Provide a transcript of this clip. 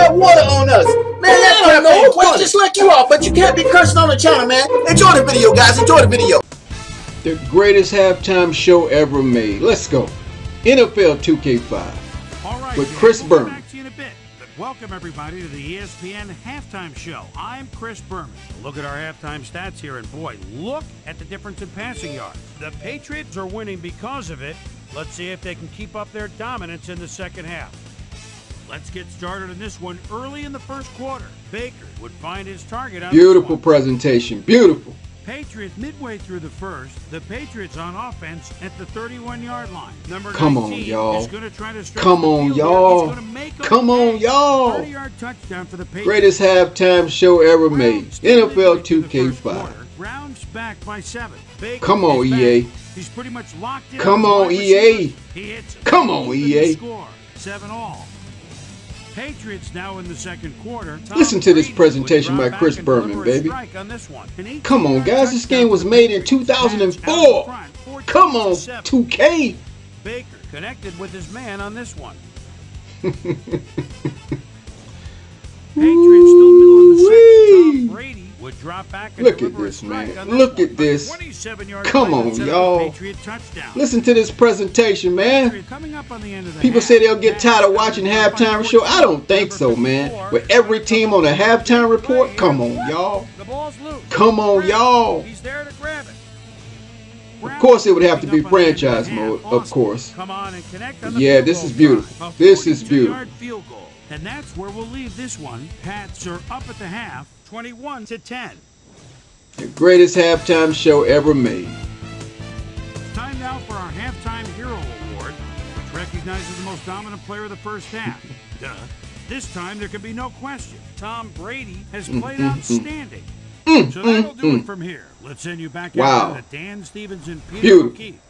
that water on us? Man, that crap ain't funny. just like you are, but you can't be cursing on the channel, man. Enjoy the video, guys. Enjoy the video. The greatest halftime show ever made. Let's go. NFL 2K5 All right, with Jay, Chris we'll Berman. back to you in a bit, but welcome everybody to the ESPN halftime show. I'm Chris Berman. Look at our halftime stats here, and boy, look at the difference in passing yards. The Patriots are winning because of it. Let's see if they can keep up their dominance in the second half. Let's get started on this one early in the first quarter. Baker would find his target on Beautiful presentation. Beautiful. Patriots midway through the first, the Patriots on offense at the 31-yard line. Number Come on, y'all. is going to try to Come on, y'all. Make Come on, y'all. 30-yard touchdown for the Patriots. Greatest halftime show ever made. NFL midway through the first 2K5. Browns back by seven. Baker Come on. EA. He's pretty much locked in. Come on, EA. He hits. Come on, EA. Score seven all. Patriots now in the second quarter. Tom Listen to this presentation by Chris Berman, baby. on this one. Come on, guys. This game was made in Patriots. Pats out 2004. front, Come on, 2K. Baker connected with his man on this one. Patriots Look at this, man. Look at this. Come on, that set up a y'all. Listen to this presentation, man. Patriot coming up on the end of the People say they'll get tired of watching halftime show. I don't think so, man. With every team on a halftime report, come on, y'all. The ball's loose. Come on, y'all. He's there to grab it. Of course, it would have to be Coming up on the end of the franchise mode, of course. Come on and connect on the Yeah, this is beautiful. This is beautiful. 42-yard field goal. And that's where we'll leave this one. Pats are up at the half, 21 to 10. The greatest halftime show ever made. Time now for our halftime hero award, which recognizes the most dominant player of the first half. Duh. This time there can be no question. Tom Brady has Mm, played outstanding. So that'll do it from here. Let's send you back Wow. out to Dan Stevens and Peter. O'Keefe.